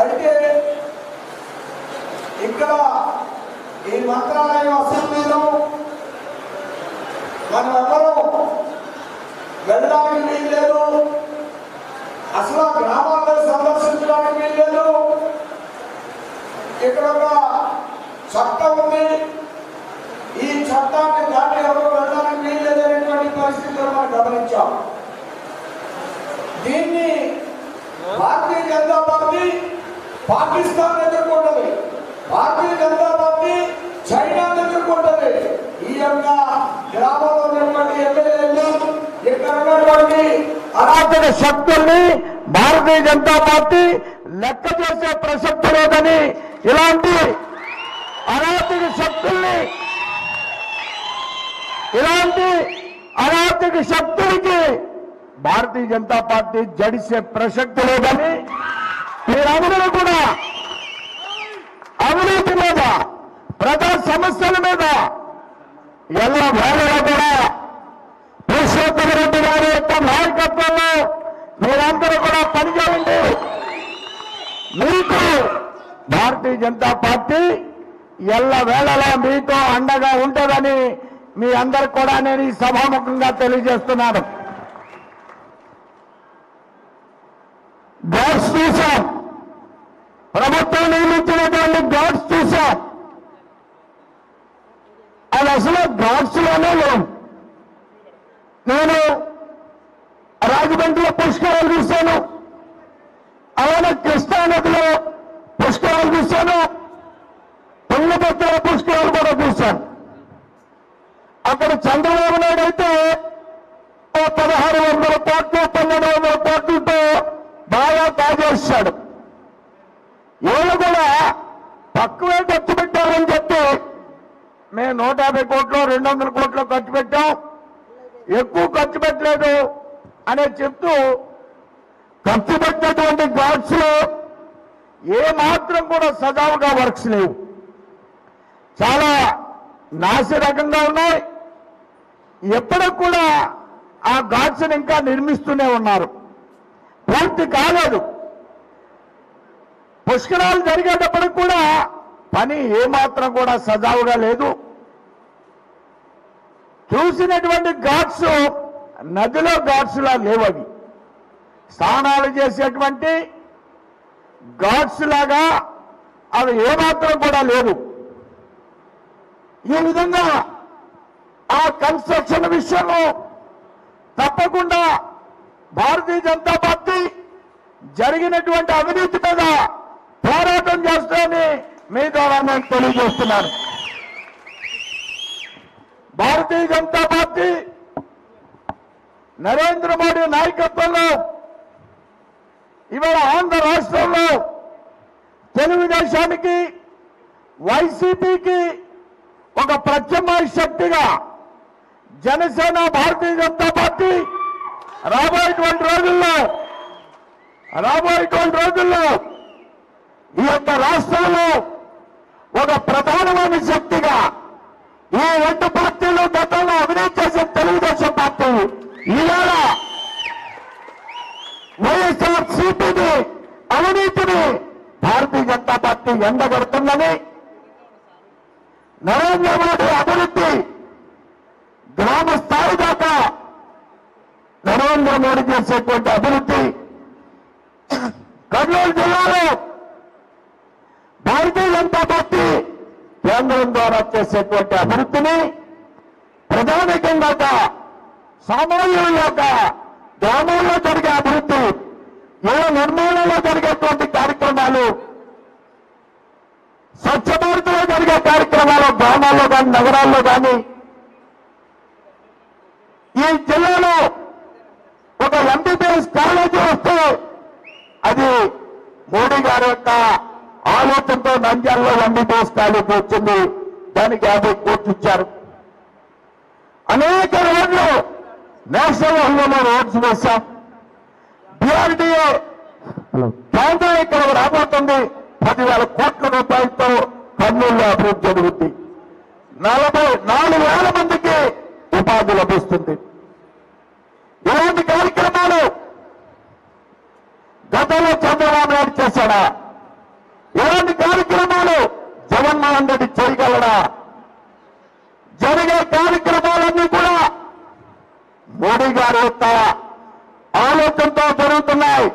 అయితే ఇక్కడ ఈ మంత్రాలయం అసెంబ్లీలో మనం ఎవరు వెళ్ళడానికి వీల్లేదు అసలు ఆ గ్రామాల్లో సందర్శించడానికి వీల్లేదు ఇక్కడ ఒక చట్టం ఉంది. చట్టాన్ని దాటి ఎవరు వెళ్ళడానికి వీల్లేదనేటువంటి పరిస్థితులు మనం గమనించాం. దీన్ని భారతీయ జనతా పార్టీ పాకిస్తాన్ ఎదుర్కొంటది. భారతీయ జనతా పార్టీ చైనా ఎదుర్కొంటది. ఈ యొక్క గ్రామంలో ఉన్నటువంటి ఎమ్మెల్యేలు ఇక్కడ ఉన్నటువంటి అరాచక శక్తుల్ని భారతీయ జనతా పార్టీ లెక్క చేసే ప్రసక్తి లేదని ఇలాంటి అరాచక శక్తుల్ని ఇలాంటి అరాచక శక్తులకి భారతీయ జనతా పార్టీ జడిసే ప్రసక్తి లేదని మీరందరూ కూడా అవినీతి మీద ప్రజా సమస్యల మీద ఎల్ల వేళలో కూడా పురుషోత్తమ రెడ్డి గారి యొక్క నాయకత్వంలో మీరందరూ కూడా పనిచేయండి. మీకు భారతీయ జనతా పార్టీ ఎల్ల వేళలా మీతో అండగా ఉంటుందని మీ అందరు కూడా నేను ఈ సభాముఖంగా తెలియజేస్తున్నాను. గాడ్స్ చూశాం. ప్రభుత్వం నియమించినటువంటి గాడ్స్ చూశాం. అది అసలు గాడ్స్లోనే లేవు. నేను రాజమండ్రిలో పుష్కరాలు చూశాను. అలానే కృష్ణా నదిలో పుష్కరాలు చూశాను. తుంగభద్ర పుష్కరాలు కూడా చూశాను అక్కడ చంద్రబాబు నాయుడు అయితే పదహారు వందల కోట్లు పన్నెండు వందల కోట్లతో బాగా కాజేస్తాడు వీళ్ళు కూడా తక్కువే ఖర్చు పెట్టామని చెప్పి మేము నూట యాభై కోట్లు రెండు వందల కోట్లు ఖర్చు పెట్టాం. ఎక్కువ ఖర్చు పెట్టలేదు అనేది చెప్తూ ఖర్చు పెట్టినటువంటి గాడ్స్ ఏ మాత్రం కూడా సజావుగా వర్క్స్ లేవు. చాలా నాసిరకంగా ఉన్నాయి. ఎప్పుడు కూడా ఆ ఘాట్స్ ఇంకా నిర్మిస్తూనే ఉన్నారు. పూర్తి కాలేదు. పుష్కరాలు జరిగేటప్పటికి కూడా పని ఏమాత్రం కూడా సజావుగా లేదు. చూసినటువంటి ఘాట్స్ నదిలో ఘాట్స్లా లేవు అవి స్నానాలు చేసేటువంటి ఘాట్స్ లాగా అవి ఏమాత్రం కూడా లేవు. ఈ విధంగా ఆ కన్స్ట్రక్షన్ విషయంలో తప్పకుండా భారతీయ జనతా పార్టీ జరిగినటువంటి అవినీతి మీద పోరాటం చేస్తామని మీ ద్వారా నేను తెలియజేస్తున్నాను. భారతీయ జనతా పార్టీ నరేంద్ర మోడీ నాయకత్వంలో ఇవాళ ఆంధ్ర రాష్ట్రంలో తెలుగుదేశానికి వైసీపీకి ఒక ప్రత్యామ్నాయ శక్తిగా జనసేన భారతీయ జనతా పార్టీ రాబోయేటువంటి రోజుల్లో రాబోయేటువంటి రోజుల్లో ఈ యొక్క రాష్ట్రంలో ఒక ప్రధానమైన శక్తిగా ఈ రెండు పార్టీలు గతంలో అవినీతి చేసిన తెలుగుదేశం పార్టీ ఇవాళ వైఎస్ఆర్ సిపిని అవినీతిని భారతీయ జనతా పార్టీ ఎండగడుతుందని నరేంద్ర మోడీ నరేంద్ర మోడీ చేసేటువంటి అభివృద్ధి కర్నూలు జిల్లాలో భారతీయ జనతా పార్టీ కేంద్రం ద్వారా చేసేటువంటి అభివృద్ధిని ప్రధానికంగా సామాన్యుల యొక్క గ్రామాల్లో జరిగే అభివృద్ధి ఏ నిర్మాణంలో జరిగేటువంటి కార్యక్రమాలు స్వచ్ఛ భారత్లో జరిగే కార్యక్రమాలు గ్రామాల్లో కానీ నగరాల్లో కానీ ఈ జిల్లాలో ఒక ఎంబీబీఎస్ కాలేజీ వస్తే అది మోడీ గారి యొక్క ఆలోచనతో నంద్యాలలో ఎంబీబీఎస్ కాలేజీ వచ్చింది. దానికి యాభై కోట్లు ఇచ్చారు. అనేక రోడ్లు నేషనల్ హైవేలో రోడ్స్ వేశాం. డిఆర్డీఏ కేంద్రం ఇక్కడ రాబోతుంది. పదివేల కోట్ల రూపాయలతో కర్నూలులో అభివృద్ధి జరుగుద్ది. నలభై నాలుగు వేల మందికి ఉపాధి లభిస్తుంది. చేయగలడా? ఎలాంటి కార్యక్రమాలు? జగన్మోహన్ రెడ్డి చేయగలడా? జరిగే కార్యక్రమాలన్నీ కూడా మోడీ గారి యొక్క ఆలోచనతో జరుగుతున్నాయి.